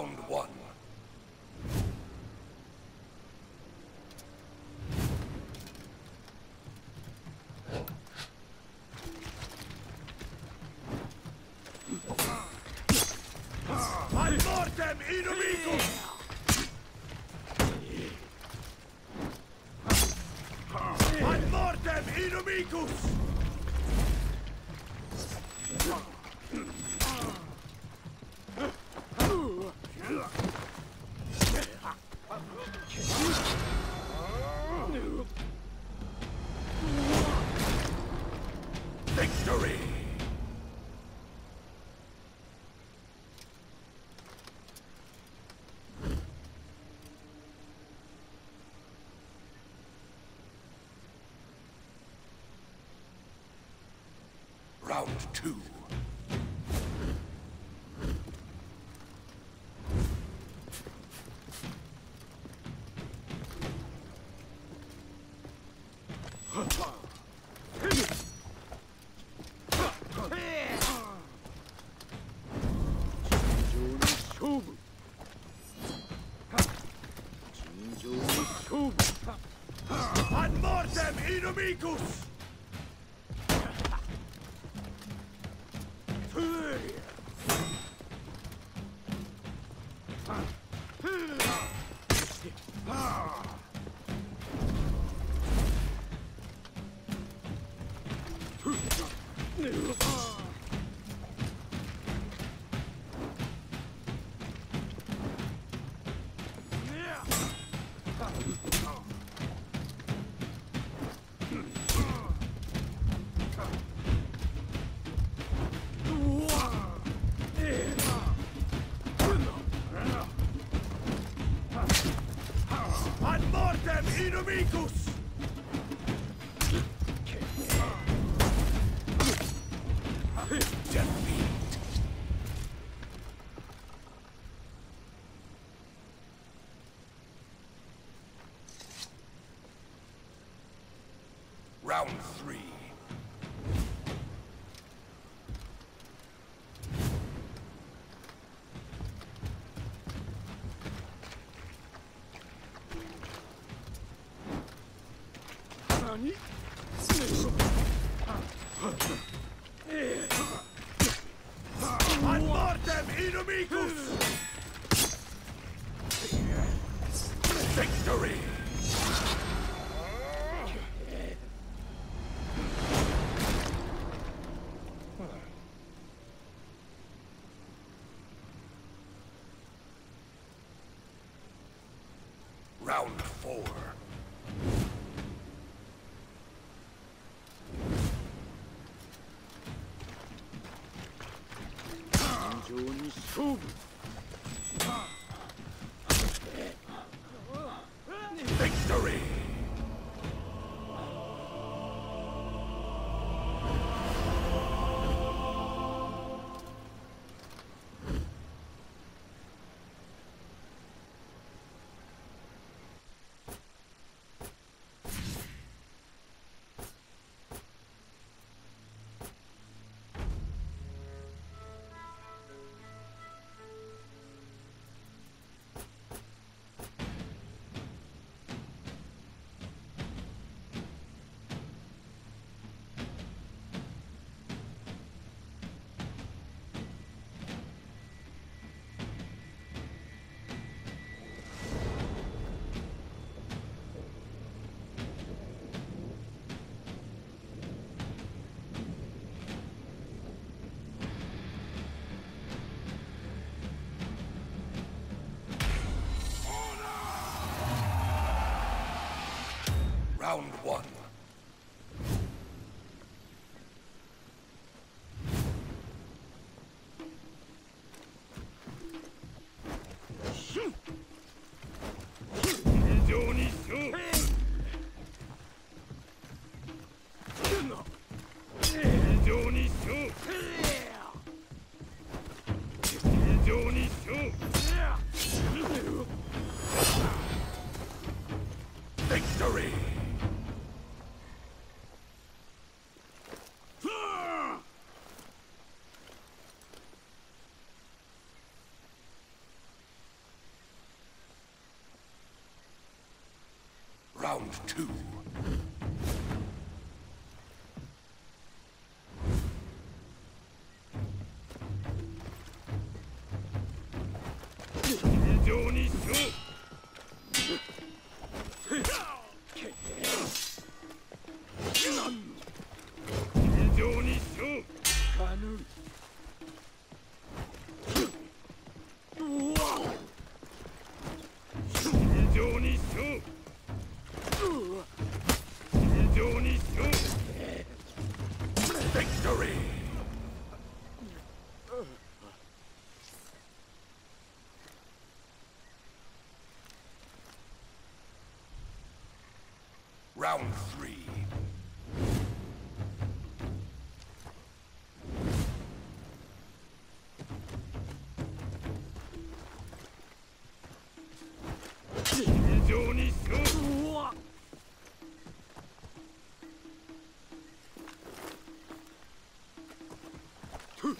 Round one. My mortem mortem inimicus! Victory! Round two. Ad mortem inimicus! Ad mortem inimicus! Round three. Victory! Round one. two. Ha! Huh.